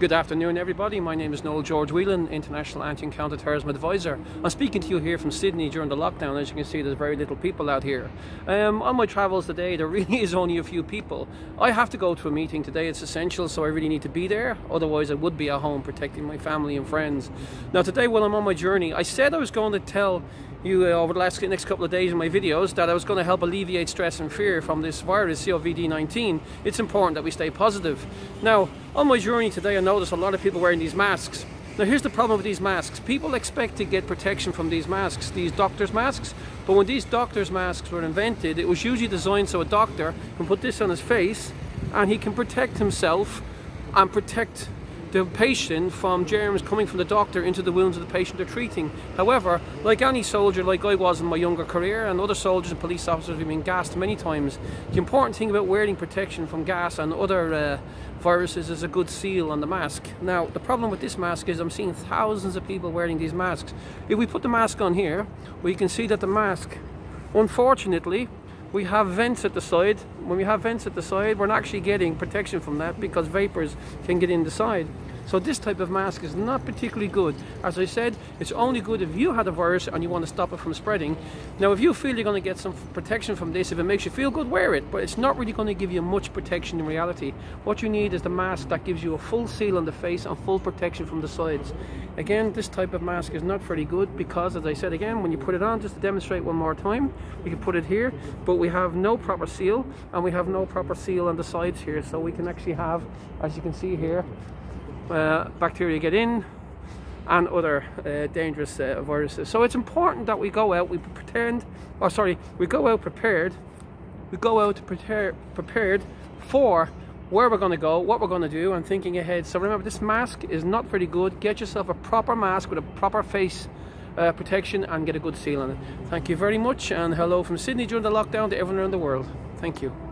Good afternoon, everybody. My name is Noel George Whelan, International Anti and Counter-Terrorism Advisor. I'm speaking to you here from Sydney during the lockdown. As you can see, there's very little people out here. Um, on my travels today, there really is only a few people. I have to go to a meeting today. It's essential, so I really need to be there. Otherwise, I would be at home protecting my family and friends. Now, today, while I'm on my journey, I said I was going to tell you uh, over the last next couple of days in my videos that I was going to help alleviate stress and fear from this virus, COVID-19. It's important that we stay positive. Now, on my journey today, I noticed a lot of people wearing these masks. Now here's the problem with these masks. People expect to get protection from these masks, these doctor's masks, but when these doctor's masks were invented, it was usually designed so a doctor can put this on his face and he can protect himself and protect the patient from germs coming from the doctor into the wounds of the patient they're treating. However, like any soldier, like I was in my younger career, and other soldiers and police officers have been gassed many times, the important thing about wearing protection from gas and other uh, viruses is a good seal on the mask. Now, the problem with this mask is I'm seeing thousands of people wearing these masks. If we put the mask on here, we can see that the mask, unfortunately, we have vents at the side. When we have vents at the side, we're not actually getting protection from that because vapors can get in the side. So this type of mask is not particularly good. As I said, it's only good if you had a virus and you want to stop it from spreading. Now, if you feel you're going to get some protection from this, if it makes you feel good, wear it. But it's not really going to give you much protection in reality. What you need is the mask that gives you a full seal on the face and full protection from the sides. Again, this type of mask is not very good because, as I said again, when you put it on, just to demonstrate one more time, we can put it here, but we have no proper seal and we have no proper seal on the sides here. So we can actually have, as you can see here, bacteria get in and other uh, dangerous uh, viruses. So it's important that we go out, we pretend, or oh, sorry, we go out prepared, we go out prepare, prepared for where we're going to go, what we're going to do, and thinking ahead. So remember, this mask is not very good. Get yourself a proper mask with a proper face uh, protection and get a good seal on it. Thank you very much, and hello from Sydney during the lockdown to everyone around the world. Thank you.